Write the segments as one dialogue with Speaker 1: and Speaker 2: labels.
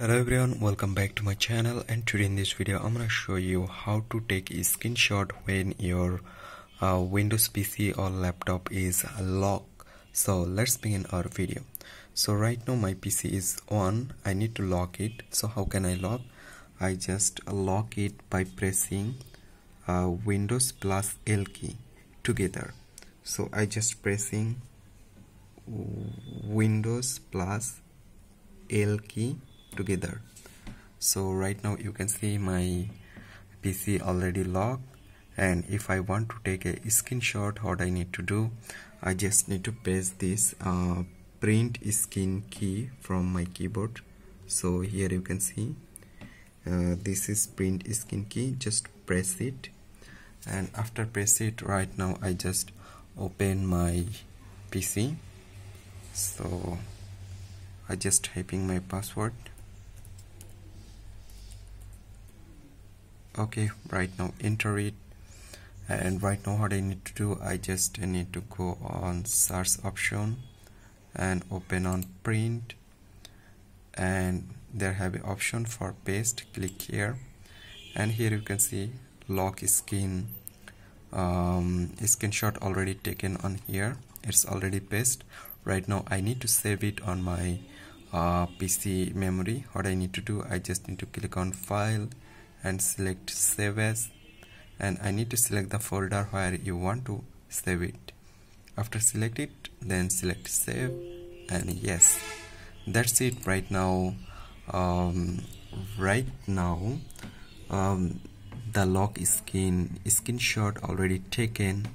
Speaker 1: hello everyone welcome back to my channel and today in this video i'm gonna show you how to take a screenshot when your uh, windows pc or laptop is locked. So let's begin our video. So right now my pc is on i need to lock it. So how can i lock? I just lock it by pressing uh, windows plus l key together. So i just pressing windows plus l key together. So right now you can see my PC already locked and if I want to take a screenshot what I need to do I just need to paste this uh, print screen key from my keyboard. So here you can see uh, this is print screen key just press it. And after press it right now I just open my PC so I just typing my password okay right now enter it. And right now what I need to do I just need to go on search option and open on Paint. And there have an option for paste click here. And here you can see lock screen. Um, screenshot already taken on here. It's already pasted right now I need to save it on my uh, PC memory. What I need to do I just need to click on file and select save as and I need to select the folder where you want to save it after select it then select save and yes that's it right now um, right now um, the lock screen screenshot already taken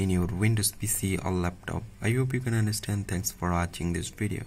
Speaker 1: in your Windows PC or laptop. I hope you can understand. Thanks for watching this video.